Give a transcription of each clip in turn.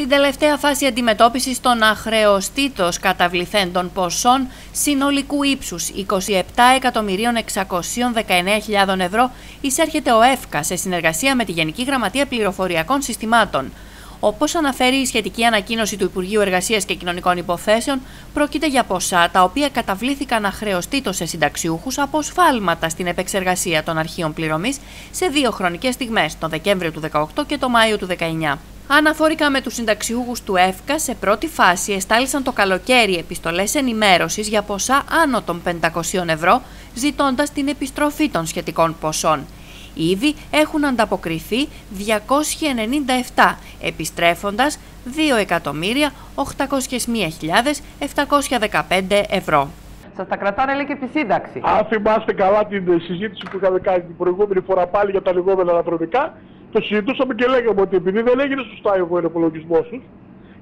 Στην τελευταία φάση αντιμετώπισης των αχρεωστήτως καταβληθέντων ποσών συνολικού ύψους 27.619.000 ευρώ εισέρχεται ο ΕΦΚΑ σε συνεργασία με τη Γενική Γραμματεία Πληροφοριακών Συστημάτων. Όπως αναφέρει η σχετική ανακοίνωση του Υπουργείου Εργασίας και Κοινωνικών Υποθέσεων, πρόκειται για ποσά τα οποία καταβλήθηκαν αχρεωστήτως σε συνταξιούχους από σφάλματα στην επεξεργασία των αρχείων πληρωμής σε δύο χρονικές στιγμές, τον Δεκέμβριο του 2018 και τον Μάιο του 2019. Αναφορικά με τους συνταξιούχους του ΕΦΚΑ, σε πρώτη φάση εστάλησαν το καλοκαίρι επιστολές ενημέρωσης για ποσά άνω των 500 ευρώ, ζητώντας την επιστροφή των σχετικών ποσών. Ήδη έχουν ανταποκριθεί 297, επιστρέφοντας 2.801.715 ευρώ. Σας τα κρατάνε λέει και τη σύνταξη. Αν θυμάστε καλά την συζήτηση που είχαμε κάνει την προηγούμενη φορά πάλι για τα λιγότερα αναδρομικά, το συζητούσαμε και λέγαμε ότι επειδή δεν έγινε σωστά ο υπολογισμός τους,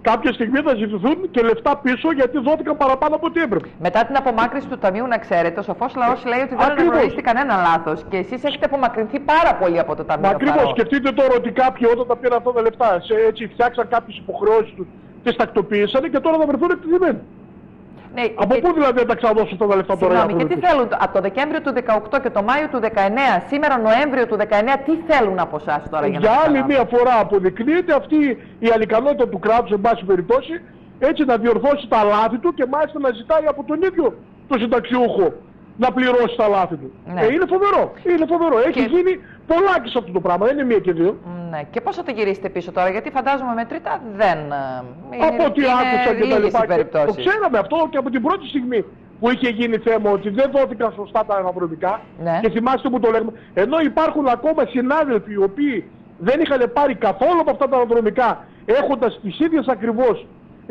κάποια στιγμή θα ζητηθούν και λεφτά πίσω γιατί δόθηκαν παραπάνω από ό,τι έπρεπε. Μετά την απομάκρυνση του Ταμείου, να ξέρετε, ο σοφός λαός λέει ότι δεν αναγνωρίστηκε κανένα λάθος και εσείς έχετε απομακρυνθεί πάρα πολύ από το Ταμείο. Ακριβώς. Σκεφτείτε τώρα ότι κάποιοι όταν τα πήραν αυτά τα λεφτά, σε, έτσι φτιάξαν κάποιες υποχρεώσεις τους, τις τακτοποίησαν και τώρα θα βρεθούν εκτιμημένοι. Ναι, από και... πού δηλαδή τα ξαναδώσουν αυτά τα λεφτά τώρα Συγγνώμη, και τι θέλουν από το Δεκέμβριο του 2018 και το Μάιο του 2019, σήμερα Νοέμβριο του 2019, τι θέλουν από εσάς τώρα για να Για άλλη μία φορά αποδεικνύεται αυτή η ανικανότητα του κράτους, εν πάση περιπτώσει, έτσι να διορθώσει τα λάθη του και μάλιστα να ζητάει από τον ίδιο το συνταξιούχο να πληρώσει τα λάθη του. Ναι. Ε, είναι φοβερό. Είναι φοβερό. Έχει γίνει πολλάκι σε αυτό το πράγμα. Δεν είναι μία και δύο. Ναι. Και πώς θα το γυρίσετε πίσω τώρα, γιατί φαντάζομαι με τρίτα δεν. Ε, είναι, από ό,τι άκουσα και τα λοιπά. Το ξέραμε αυτό και από την πρώτη στιγμή που είχε γίνει θέμα ότι δεν δόθηκαν σωστά τα αναδρομικά. Ναι. Και θυμάστε που το λέγουμε. Ενώ υπάρχουν ακόμα συνάδελφοι οι οποίοι δεν είχαν πάρει καθόλου από αυτά τα αναδρομικά έχοντας τις ίδιες ακριβώς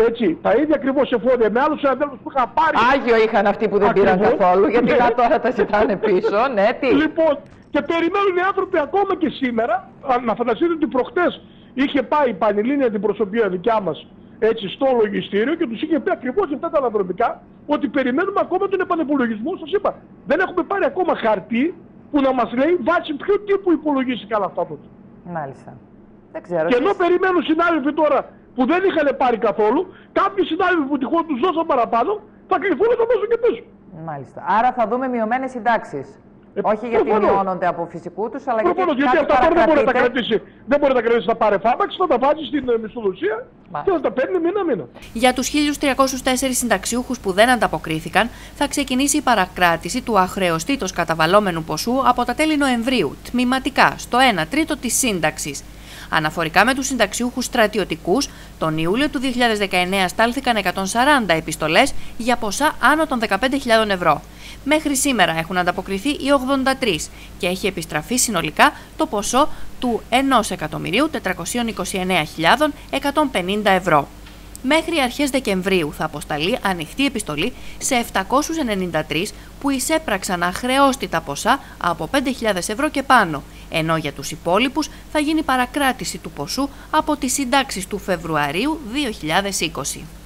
έτσι, τα ίδια ακριβώς εφόδια με άλλους συναδέλφους που είχαν πάρει. Άγιο είχαν αυτοί που δεν ακριβώς. πήραν καθόλου, γιατί ναι. τώρα τα ζητάνε πίσω, ναι, τι. Λοιπόν, και περιμένουν οι άνθρωποι ακόμα και σήμερα, να φανταστείτε ότι προχτές είχε πάει η πανελλήνια την προσωπία δικιά μας έτσι στο λογιστήριο και τους είχε πει ακριβώς αυτά τα αναδρομικά ότι περιμένουμε ακόμα τον επανεπολογισμό. Σας είπα, δεν έχουμε πάρει ακόμα χαρτί που να μας λέει βάσει ποιο τύπου υπολογίστηκαν αυτά τότε. Μάλιστα. Δεν ξέρω. Και ενώ περιμένουν συνάδελφοι τώρα που δεν είχαν πάρει καθόλου, κάποιοι συνάδελφοι που τυχόν τους δώσαν παραπάνω, θα κρυφούν να δώσουν και πίσω. Μάλιστα. Άρα θα δούμε μειωμένες συντάξεις. Ε, Όχι γιατί προφανώς. μειώνονται από φυσικού τους, αλλά προφανώς, γιατί, γιατί αυτά δεν μπορεί να τα κρατήσει. Δεν μπορεί να τα κρατήσει στα παρεφάμαξ, θα τα βάζει στην ε, μισθοδοσία και θα τα παίρνει μήνα-μήνα. Για τους 1.304 συνταξιούχους που δεν ανταποκρίθηκαν, θα ξεκινήσει η παρακράτηση του αχρεωστήτως καταβαλόμενου ποσού από τα τέλη Νοεμβρίου, τμηματικά, στο 1 τρίτο της σύνταξης. Αναφορικά με τους συνταξιούχους στρατιωτικούς, τον Ιούλιο του 2019 στάλθηκαν 140 επιστολές για ποσά άνω των 15.000 ευρώ. Μέχρι σήμερα έχουν ανταποκριθεί οι 83 και έχει επιστραφεί συνολικά το ποσό του 1.429.150 ευρώ. Μέχρι αρχές Δεκεμβρίου θα αποσταλεί ανοιχτή επιστολή σε 793 που εισέπραξαν αχρεώστητα ποσά από 5.000 ευρώ και πάνω, ενώ για τους υπόλοιπους θα γίνει παρακράτηση του ποσού από τις συντάξεις του Φεβρουαρίου 2020.